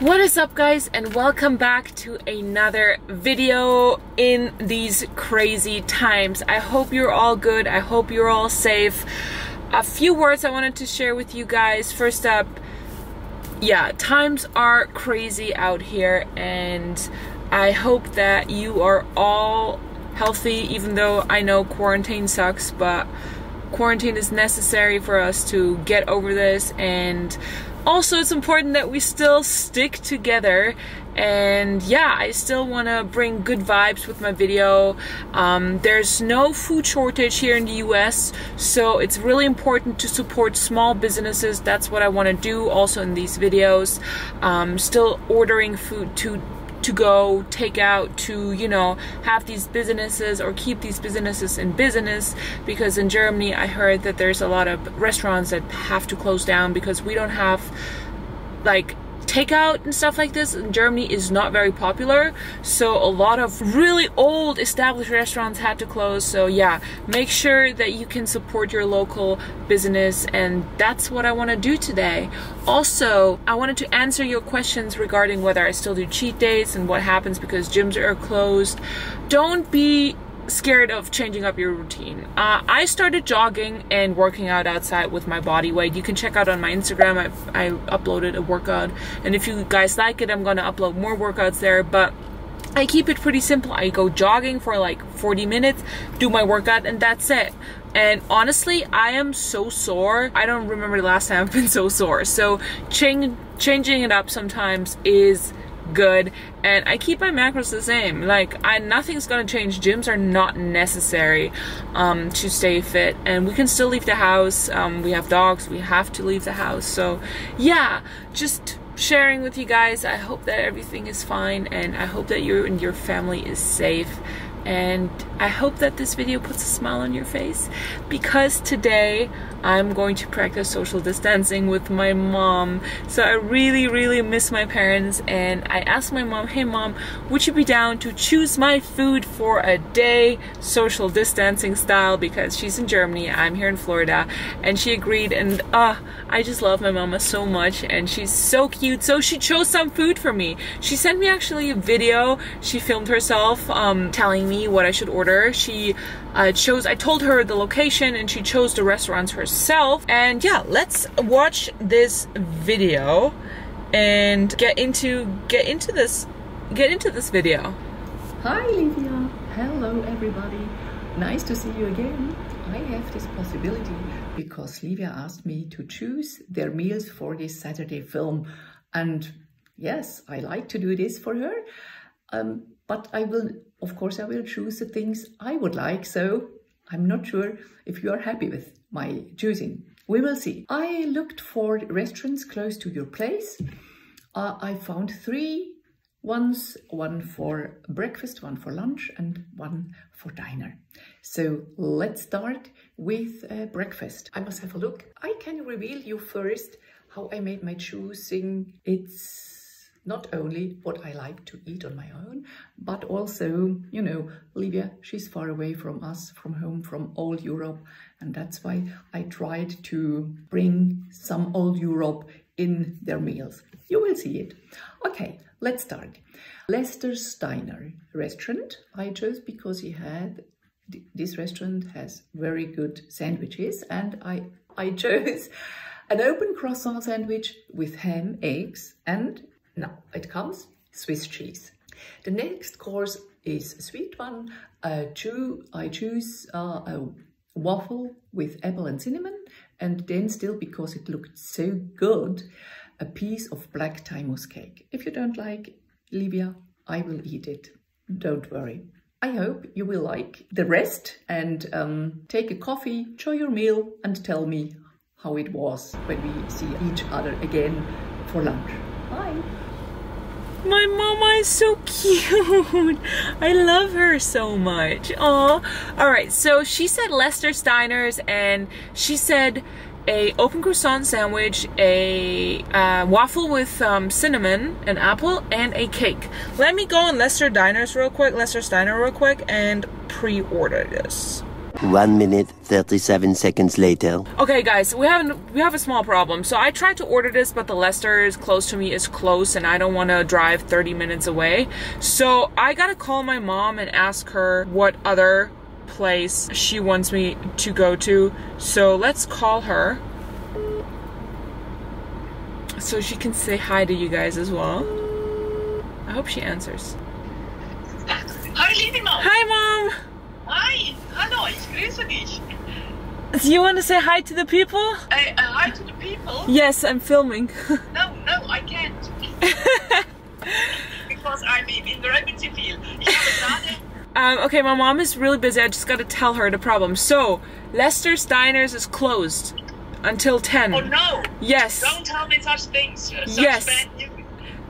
What is up guys and welcome back to another video in these crazy times. I hope you're all good. I hope you're all safe. A few words I wanted to share with you guys. First up, yeah, times are crazy out here and I hope that you are all healthy even though I know quarantine sucks but quarantine is necessary for us to get over this and also it's important that we still stick together. And yeah I still want to bring good vibes with my video. Um, there's no food shortage here in the US so it's really important to support small businesses. That's what I want to do also in these videos. Um, still ordering food to to go take out to you know have these businesses or keep these businesses in business because in Germany I heard that there's a lot of restaurants that have to close down because we don't have like takeout and stuff like this in Germany is not very popular. So a lot of really old established restaurants had to close. So yeah make sure that you can support your local business. And that's what I want to do today. Also I wanted to answer your questions regarding whether I still do cheat days and what happens because gyms are closed. Don't be scared of changing up your routine. Uh, I started jogging and working out outside with my body weight. You can check out on my Instagram. I, I uploaded a workout, and if you guys like it, I'm gonna upload more workouts there. But I keep it pretty simple. I go jogging for like 40 minutes, do my workout, and that's it. And honestly, I am so sore. I don't remember the last time I've been so sore. So chang changing it up sometimes is good and I keep my macros the same. Like I nothing's gonna change. Gyms are not necessary um, to stay fit and we can still leave the house. Um, we have dogs. We have to leave the house. So yeah just sharing with you guys. I hope that everything is fine and I hope that you and your family is safe and I hope that this video puts a smile on your face because today I'm going to practice social distancing with my mom. So I really really miss my parents and I asked my mom hey mom would you be down to choose my food for a day? Social distancing style because she's in Germany I'm here in Florida and she agreed and uh I just love my mama so much and she's so cute. So she chose some food for me. She sent me actually a video. She filmed herself um, telling me me what I should order. She uh, chose, I told her the location and she chose the restaurants herself. And yeah, let's watch this video and get into, get into this, get into this video. Hi Livia, hello everybody. Nice to see you again. I have this possibility because Livia asked me to choose their meals for this Saturday film. And yes, I like to do this for her. Um, but I will, of course, I will choose the things I would like. So I'm not sure if you are happy with my choosing. We will see. I looked for restaurants close to your place. Uh, I found three ones, one for breakfast, one for lunch, and one for dinner. So let's start with uh, breakfast. I must have a look. I can reveal you first how I made my choosing. It's not only what I like to eat on my own, but also, you know, Livia, she's far away from us, from home, from old Europe. And that's why I tried to bring some old Europe in their meals. You will see it. Okay, let's start. Lester's Diner restaurant I chose because he had, this restaurant has very good sandwiches and I, I chose an open croissant sandwich with ham, eggs and now it comes Swiss cheese. The next course is a sweet one. Uh, chew, I choose uh, a waffle with apple and cinnamon and then still because it looked so good, a piece of black tie mousse cake. If you don't like Livia, I will eat it. Don't worry. I hope you will like the rest and um, take a coffee, enjoy your meal and tell me how it was when we see each other again for lunch. My mama is so cute. I love her so much. Aw. All right, so she said Lester's Diner's and she said a open croissant sandwich, a uh, waffle with um, cinnamon, an apple, and a cake. Let me go on Lester's Diners real quick, Lester Steiner real quick, and pre-order this. One minute, 37 seconds later. Okay guys, we have we have a small problem. So I tried to order this, but the Lester is close to me is close and I don't want to drive 30 minutes away. So I gotta call my mom and ask her what other place she wants me to go to. So let's call her. So she can say hi to you guys as well. I hope she answers. Hi, liebe Mom. Hi mom! Hi. Hallo, ich grüße dich. Do you want to say hi to the people? Uh, uh, hi to the people. Yes, I'm filming. No, no, I can't. because I'm in the Rebellion field. Ich habe gerade Um, okay, my mom is really busy. I just gotta tell her the problem. So, Lester's Diners is closed until 10. Oh no! Yes. Don't tell me such things. uh, Such Yes. bad news.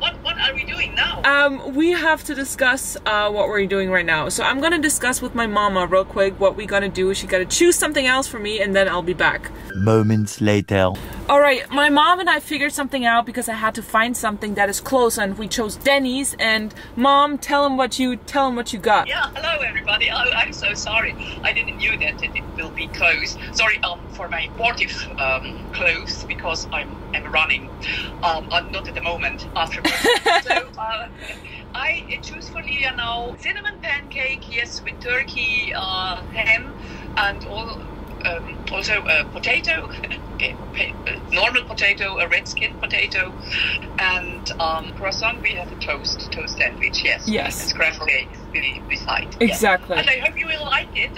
What What are we doing now? Um, we have to discuss uh, what we're doing right now. So I'm gonna discuss with my mama real quick what we gonna do. She gotta choose something else for me, and then I'll be back. Moments later. All right, my mom and I figured something out because I had to find something that is close, and we chose Denny's. And mom, tell him what you tell him what you got. yeah, hello everybody. Oh, I'm so sorry. I didn't knew that it will be closed. Sorry um, for my sportive um, clothes because I'm I'm running. Um, uh, not at the moment. After so uh, I choose for Leah now cinnamon pancake. Yes, with turkey, uh, ham, and all. Um, also a potato, a normal potato, a red skin potato, and um, croissant. We have a toast, toast sandwich. Yes, Yes. and scrambled eggs be- beside. yes. Exactly. And I hope you will like it.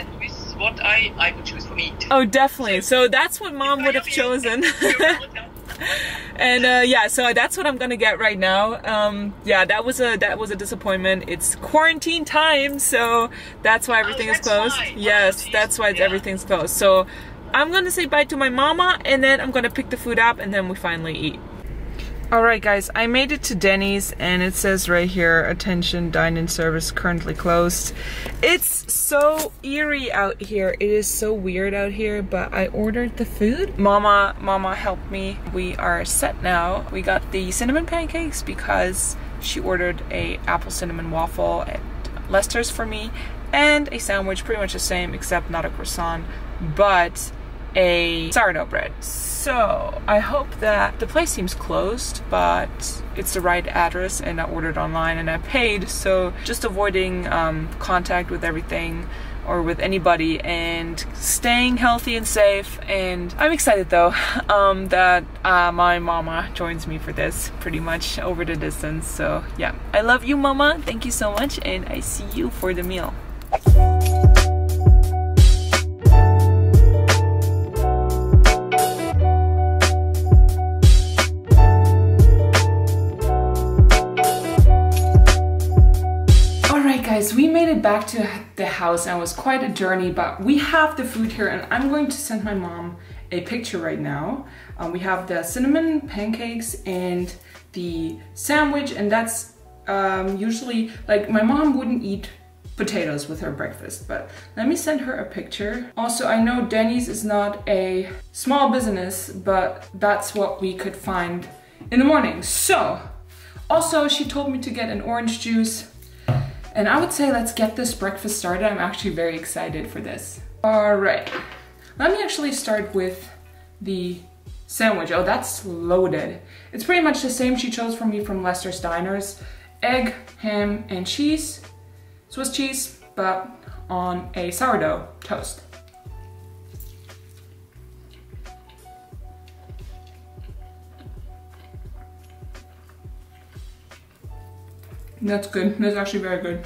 Is what I I would choose for meat. Oh, definitely. So that's what mom would have chosen. and uh, yeah, so that's what I'm gonna get right now. Um, yeah, that was a that was a disappointment. It's quarantine time, so that's why everything is that's closed. why. Oh, Yes, geez. that's why Yeah. everything's closed. So I'm gonna say bye to my mama, and then I'm gonna pick the food up, and then we finally eat. Alright guys, I made it to Denny's and it says right here, attention, dine-in service currently closed. It's so eerie out here. It is so weird out here, but I ordered the food. Mama, mama helped me. We are set now. We got the cinnamon pancakes because she ordered a apple cinnamon waffle at Lester's for me and a sandwich, pretty much the same except not a croissant, but a sourdough bread. So I hope that the place seems closed, but it's the right address, and I ordered online and I paid. So just avoiding um, contact with everything or with anybody and staying healthy and safe. And I'm excited though um, that uh, my mama joins me for this pretty much over the distance. So yeah, I love you, mama. Thank you so much, and I see you for the meal. Back to the house and it was quite a journey, but we have the food here and I'm going to send my mom a picture right now. Um, we have the cinnamon pancakes and the sandwich and that's um, usually, like my mom wouldn't eat potatoes with her breakfast, but let me send her a picture. Also, I know Denny's is not a small business, but that's what we could find in the morning. So, also she told me to get an orange juice and I would say let's get this breakfast started. I'm actually very excited for this. All right, let me actually start with the sandwich. Oh, that's loaded. It's pretty much the same she chose for me from Lester's Diners. Egg, ham, and cheese. Swiss cheese, but on a sourdough toast. That's good. That's actually very good.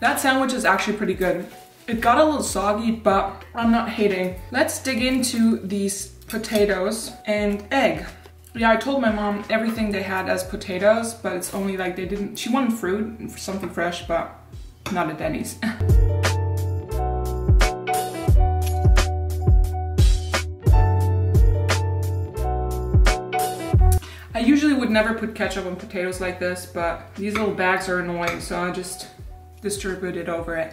That sandwich is actually pretty good. It got a little soggy, but I'm not hating. Let's dig into these potatoes and egg. Yeah, I told my mom everything they had as potatoes, but it's only like they didn't, she wanted fruit something fresh, but not at Denny's. usually would never put ketchup on potatoes like this, but these little bags are annoying, so I just distribute it over it.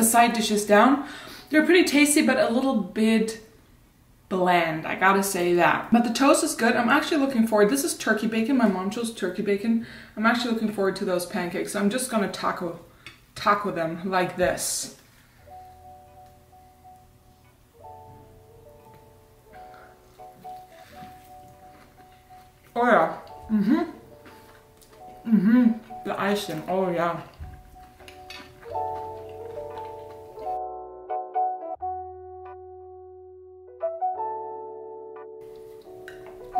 The side dishes down. They're pretty tasty, but a little bit bland, I gotta say that. But the toast is good. I'm actually looking forward, this is turkey bacon. My mom chose turkey bacon. I'm actually looking forward to those pancakes. I'm just gonna taco, taco them like this. Oh yeah. Mm-hmm. Mm-hmm. The icing. Oh yeah.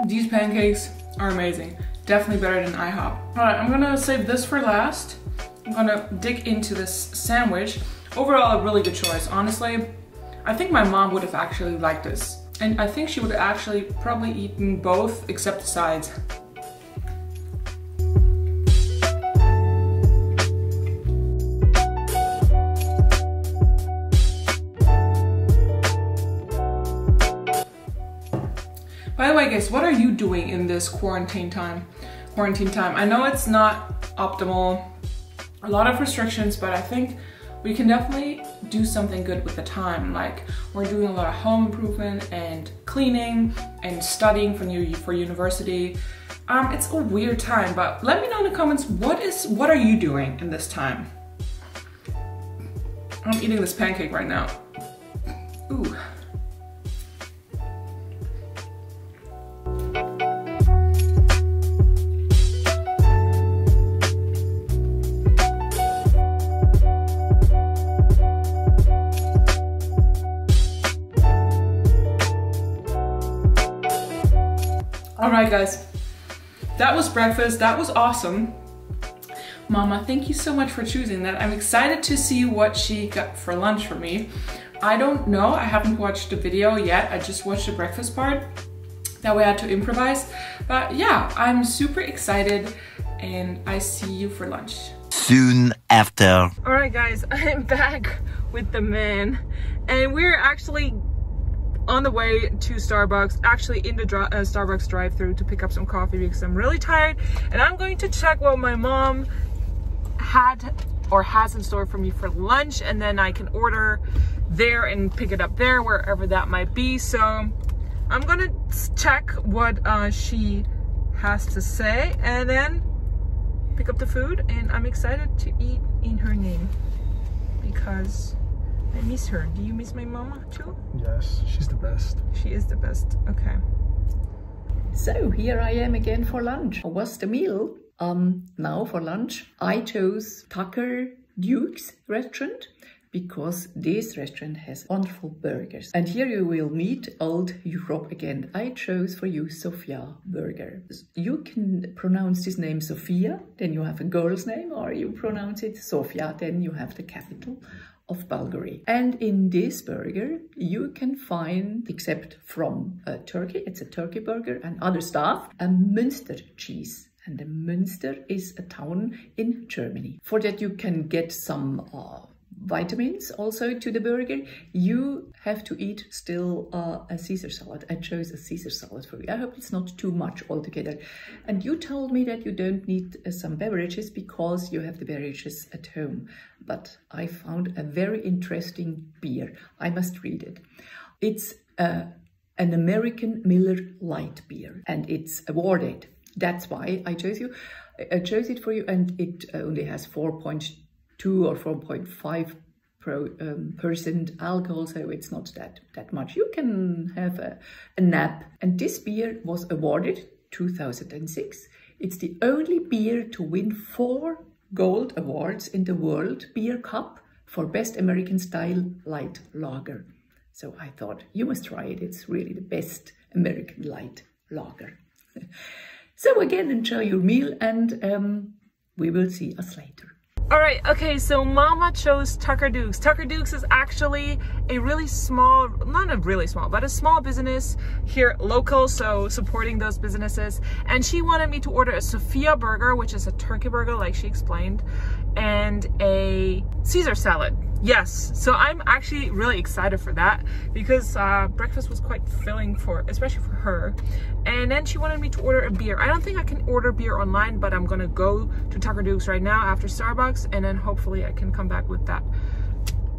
These pancakes are amazing. Definitely better than IHOP. All right, I'm gonna save this for last. I'm gonna dig into this sandwich. Overall, a really good choice. Honestly, I think my mom would have actually liked this. And I think she would have actually probably eaten both except the sides. Doing in this quarantine time? Quarantine time. I know it's not optimal, a lot of restrictions, but I think we can definitely do something good with the time. Like we're doing a lot of home improvement and cleaning and studying for new for university. Um, it's a weird time, but let me know in the comments what is what are you doing in this time? I'm eating this pancake right now. Ooh. Right, guys, that was breakfast. That was awesome. Mama, thank you so much for choosing that. I'm excited to see what she got for lunch for me. I don't know, I haven't watched the video yet. I just watched the breakfast part. That we had to improvise. But yeah, I'm super excited and I see you for lunch. Soon after. All right, guys, I'm back with the man and we're actually on the way to Starbucks, actually in the dri uh, Starbucks drive through to pick up some coffee because I'm really tired and I'm going to check what my mom had or has in store for me for lunch and then I can order there and pick it up there wherever that might be. So I'm gonna check what uh, she has to say and then pick up the food and I'm excited to eat in her name because I miss her. Do you miss my mama too? Yes, she's the best. She is the best. Okay. So here I am again for lunch. What's the meal? Um, now for lunch, I chose Tucker Duke's restaurant because this restaurant has wonderful burgers. And here you will meet old Europe again. I chose for you Sofia Burger. You can pronounce this name Sofia, then you have a girl's name, or you pronounce it Sofia, then you have the capital of Bulgaria. And in this burger, you can find, except from uh, Turkey, it's a turkey burger and other stuff, a Münster cheese. And the Münster is a town in Germany. For that you can get some uh, vitamins also to the burger, you have to eat still uh, a Caesar salad. I chose a Caesar salad for you. I hope it's not too much altogether. And you told me that you don't need uh, some beverages because you have the beverages at home. But I found a very interesting beer. I must read it. It's uh, an American Miller Lite beer and it's awarded. That's why I chose you. I chose it for you and it only has 4.2 2 or 4.5 pro, um, percent alcohol, so it's not that, that much. You can have a, a nap. And this beer was awarded 2006. It's the only beer to win four gold awards in the World Beer Cup for Best American Style Light Lager. So I thought, you must try it. It's really the best American light lager. so again, enjoy your meal and um, we will see us later. All right, okay, so Mama chose Tucker Dukes. Tucker Dukes is actually a really small, not a really small, but a small business here local, so supporting those businesses. And she wanted me to order a Sofia burger, which is a turkey burger, like she explained, and a Caesar salad. Yes, so I'm actually really excited for that because uh, breakfast was quite filling for, especially for her. And then she wanted me to order a beer. I don't think I can order beer online, but I'm gonna go to Tucker Duke's right now after Starbucks and then hopefully I can come back with that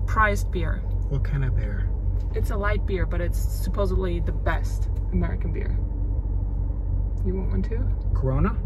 prized beer. What kind of beer? It's a light beer, but it's supposedly the best American beer. You want one too? Corona?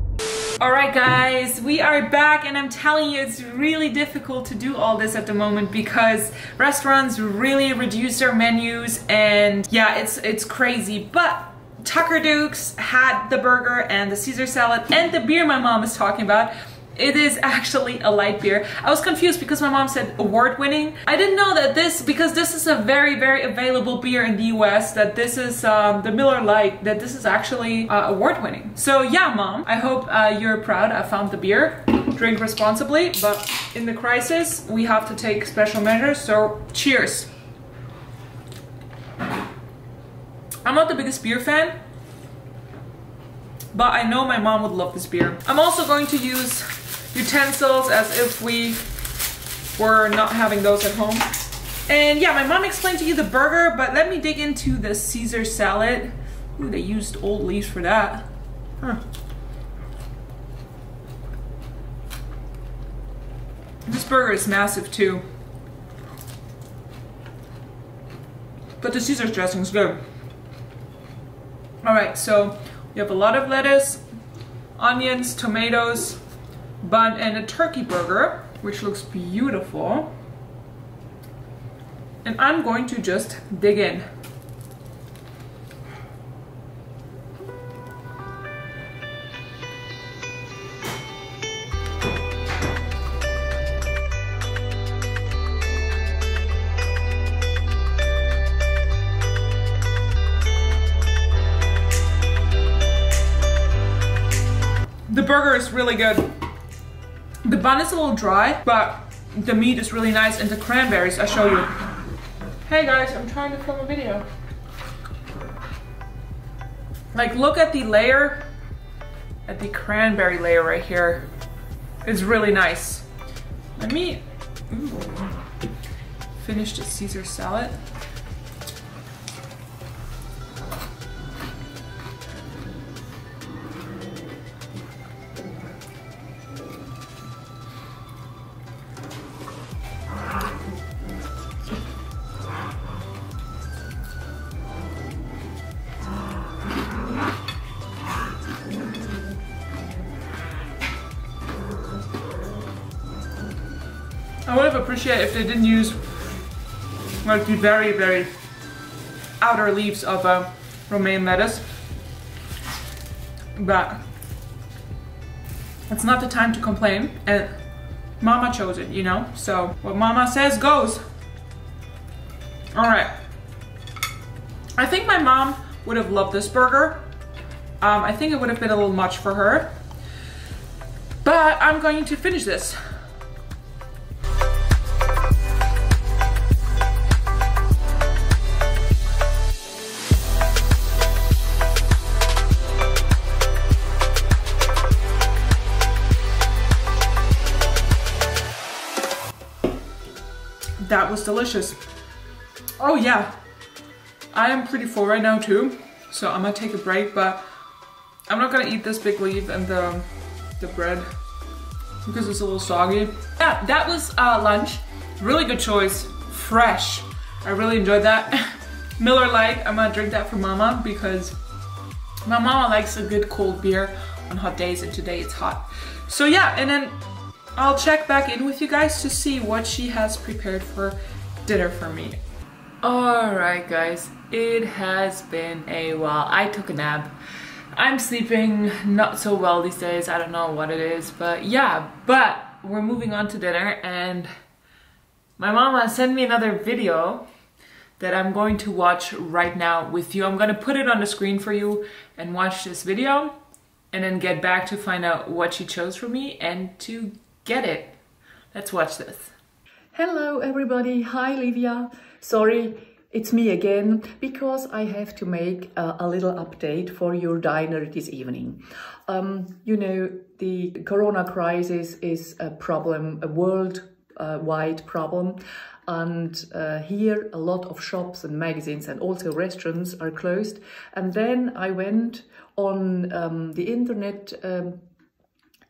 All right, guys, we are back, and I'm telling you, it's really difficult to do all this at the moment because restaurants really reduce their menus, and yeah, it's it's crazy. But Tucker Duke's had the burger and the Caesar salad and the beer my mom is talking about. It is actually a light beer. I was confused because my mom said award winning. I didn't know that this, because this is a very, very available beer in the US, that this is um, the Miller Lite, that this is actually uh, award winning. So yeah, mom, I hope uh, you're proud I found the beer. Drink responsibly, but in the crisis, we have to take special measures, so cheers. I'm not the biggest beer fan, but I know my mom would love this beer. I'm also going to use utensils as if we were not having those at home. And yeah, my mom explained to you the burger, but let me dig into the Caesar salad. Ooh, they used old leaves for that. Huh. This burger is massive too. But the Caesar dressing is good. Alright, so we have a lot of lettuce, onions, tomatoes, bun and a turkey burger, which looks beautiful. And I'm going to just dig in. The burger is really good. Bun is a little dry, but the meat is really nice and the cranberries, I'll show you. Hey guys, I'm trying to film a video. Like look at the layer, at the cranberry layer right here. It's really nice. Let me ooh, finish the Caesar salad. They didn't use like the very, very outer leaves of uh, romaine lettuce. But it's not the time to complain and mama chose it, you know? So what mama says goes. All right. I think my mom would have loved this burger. Um, I think it would have been a little much for her. But I'm going to finish this. Was delicious. Oh yeah, I am pretty full right now too, so I'm gonna take a break, but I'm not gonna eat this big leaf and the, the bread because it's a little soggy. Yeah, that was uh, lunch. Really good choice, fresh. I really enjoyed that. Miller Lite, I'm gonna drink that for mama because my mama likes a good cold beer on hot days and today it's hot. So yeah, and then I'll check back in with you guys to see what she has prepared for dinner for me. Alright guys, it has been a while. I took a nap. I'm sleeping not so well these days. I don't know what it is, but yeah, but we're moving on to dinner and my mama sent me another video that I'm going to watch right now with you. I'm gonna put it on the screen for you and watch this video and then get back to find out what she chose for me and to get it. Let's watch this. Hello everybody, hi Livia. Sorry, it's me again because I have to make a, a little update for your diner this evening. Um, you know, the corona crisis is a problem, a world uh, wide problem and uh, here a lot of shops and magazines and also restaurants are closed. And then I went on um, the internet um,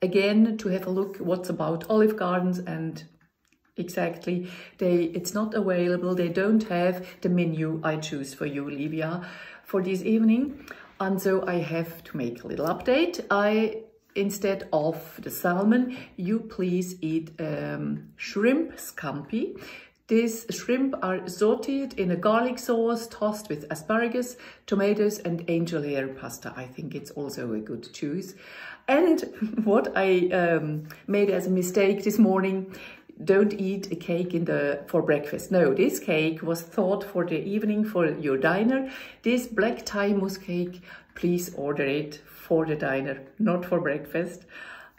again to have a look what's about Olive Gardens and exactly they it's not available they don't have the menu i choose for you livia for this evening and so i have to make a little update i instead of the salmon you please eat um, shrimp scampi these shrimp are sauteed in a garlic sauce, tossed with asparagus, tomatoes and angel hair pasta. I think it's also a good choice. And what I um, made as a mistake this morning, don't eat a cake in the for breakfast. No, this cake was thought for the evening for your diner. This black tie mousse cake, please order it for the diner, not for breakfast.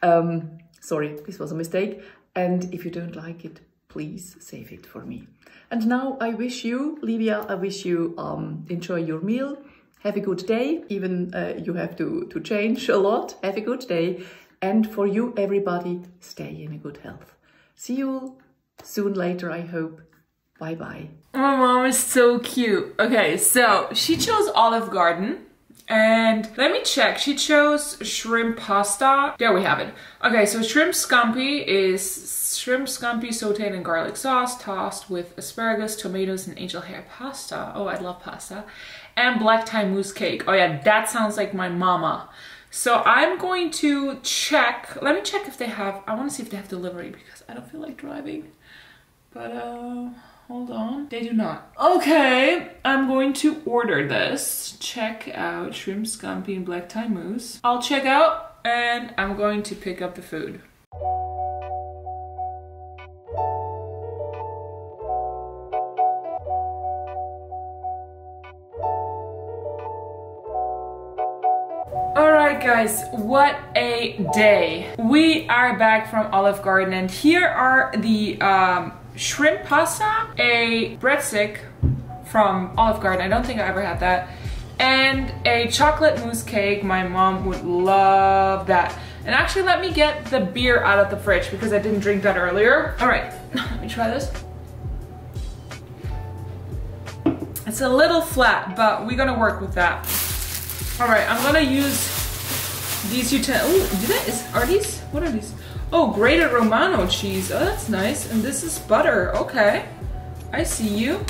Um, sorry, this was a mistake. And if you don't like it, please save it for me. And now I wish you, Livia, I wish you um, enjoy your meal. Have a good day, even uh, you have to, to change a lot. Have a good day. And for you, everybody, stay in a good health. See you soon later, I hope. Bye bye. My mom is so cute. Okay, so she chose Olive Garden. And let me check. She chose shrimp pasta. There we have it. Okay, so shrimp scampi is shrimp scampi sauteed in garlic sauce, tossed with asparagus, tomatoes, and angel hair pasta. Oh, I love pasta. And black tie mousse cake. Oh yeah, that sounds like my mama. So I'm going to check. Let me check if they have. I want to see if they have delivery because I don't feel like driving. But uh hold on. They do not. Okay, I'm going to order this. Check out shrimp scampi and black tie mousse. I'll check out and I'm going to pick up the food. Alright guys, what a day. We are back from Olive Garden and here are the um, shrimp pasta, a breadstick from Olive Garden. I don't think I ever had that. And a chocolate mousse cake. My mom would love that. And actually let me get the beer out of the fridge because I didn't drink that earlier. All right, let me try this. It's a little flat, but we're gonna work with that. All right, I'm gonna use these utensils. Oh, did I, is, are these, what are these? Oh, grated Romano cheese. Oh, that's nice. And this is butter. Okay. I see you.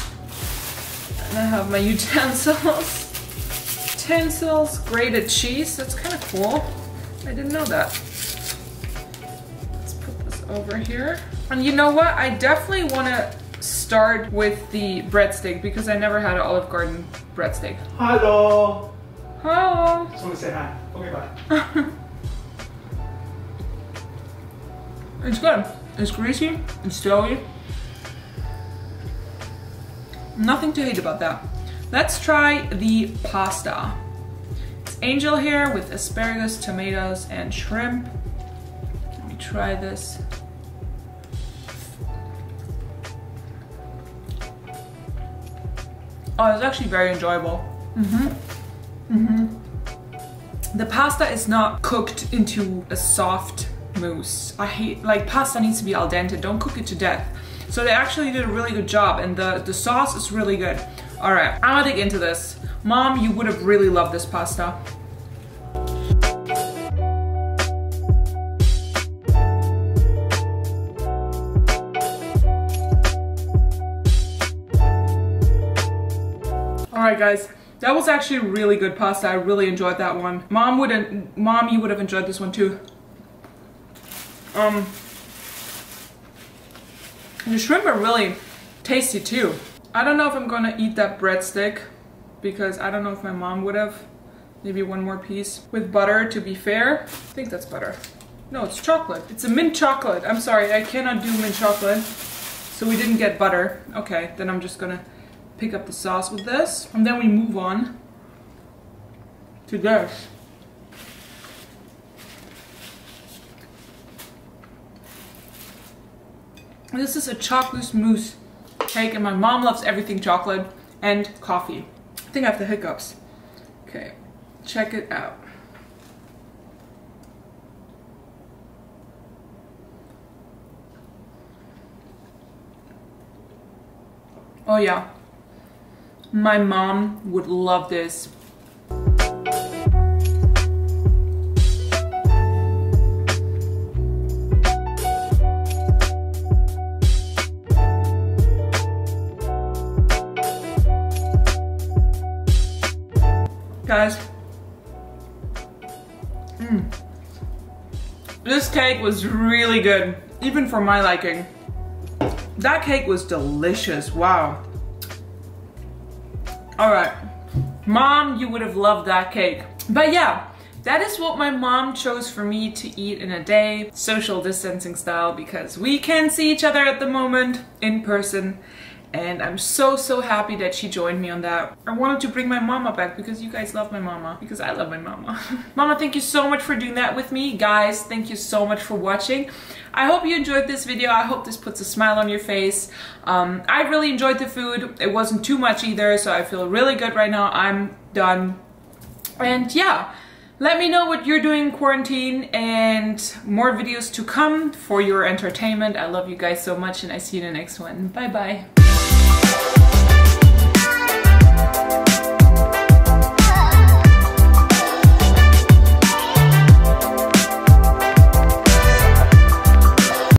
And I have my utensils. Utensils, grated cheese. That's kind of cool. I didn't know that. Let's put this over here. And you know what? I definitely want to start with the breadstick because I never had an Olive Garden breadstick. Hello. Hello. Just want to say hi. Okay, bye. It's good. It's greasy, it's doughy. Nothing to hate about that. Let's try the pasta. It's angel hair with asparagus, tomatoes, and shrimp. Let me try this. Oh, it's actually very enjoyable. Mm-hmm. Mm-hmm. The pasta is not cooked into a soft mousse. I hate, like pasta needs to be al dente, don't cook it to death. So they actually did a really good job and the, the sauce is really good. All right, I'm gonna dig into this. Mom, you would have really loved this pasta. All right, guys, that was actually really good pasta. I really enjoyed that one. Mom wouldn't, mom, you would have enjoyed this one too. Um, the shrimp are really tasty too. I don't know if I'm gonna eat that breadstick because I don't know if my mom would have. Maybe one more piece with butter to be fair. I think that's butter. No, it's chocolate. It's a mint chocolate. I'm sorry, I cannot do mint chocolate. So we didn't get butter. Okay, then I'm just gonna pick up the sauce with this. And then we move on to this. This is a chocolate mousse cake and my mom loves everything chocolate and coffee. I think I have the hiccups. Okay, check it out. Oh yeah. My mom would love this. Cake was really good, even for my liking. That cake was delicious, wow. All right, mom, you would have loved that cake. But yeah, that is what my mom chose for me to eat in a day, social distancing style, because we can't see each other at the moment in person and I'm so so happy that she joined me on that. I wanted to bring my mama back because you guys love my mama because I love my mama. mama thank you so much for doing that with me. Guys thank you so much for watching. I hope you enjoyed this video. I hope this puts a smile on your face. Um, I really enjoyed the food. It wasn't too much either so I feel really good right now. I'm done and yeah. Let me know what you're doing in quarantine and more videos to come for your entertainment. I love you guys so much and I see you in the next one. Bye bye.